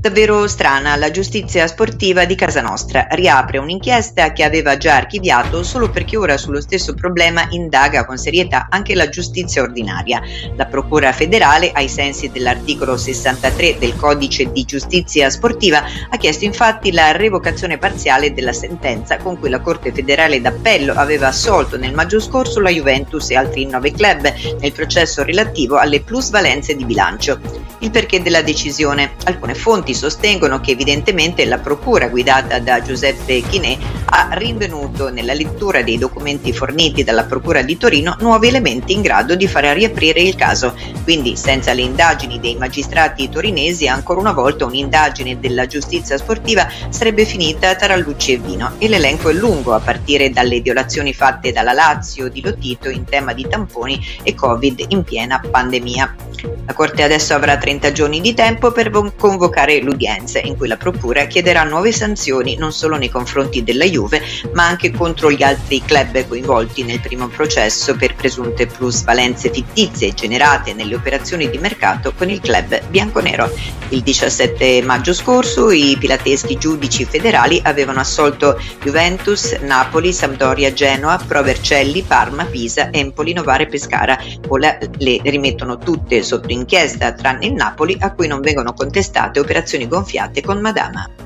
Davvero strana, la giustizia sportiva di casa nostra riapre un'inchiesta che aveva già archiviato solo perché ora sullo stesso problema indaga con serietà anche la giustizia ordinaria. La Procura federale, ai sensi dell'articolo 63 del Codice di giustizia sportiva, ha chiesto infatti la revocazione parziale della sentenza con cui la Corte federale d'appello aveva assolto nel maggio scorso la Juventus e altri nove club nel processo relativo alle plusvalenze di bilancio. Il perché della decisione. Alcune fonti sostengono che evidentemente la procura guidata da Giuseppe Chinè ha rinvenuto nella lettura dei documenti forniti dalla procura di Torino nuovi elementi in grado di fare riaprire il caso. Quindi senza le indagini dei magistrati torinesi ancora una volta un'indagine della giustizia sportiva sarebbe finita tra luci e vino e l'elenco è lungo a partire dalle violazioni fatte dalla Lazio di Lotito in tema di tamponi e Covid in piena pandemia. La Corte adesso avrà 30 giorni di tempo per convocare l'udienza in cui la Procura chiederà nuove sanzioni non solo nei confronti della Juve ma anche contro gli altri club coinvolti nel primo processo per presunte plusvalenze fittizie generate nelle operazioni di mercato con il club bianconero. Il 17 maggio scorso i pilateschi giudici federali avevano assolto Juventus, Napoli, Sampdoria, Genoa, Pro Vercelli, Parma, Pisa, Empoli, Novare e Pescara. Ora le rimettono tutte sotto inchiesta tranne il Napoli a cui non vengono contestate operazioni gonfiate con Madama.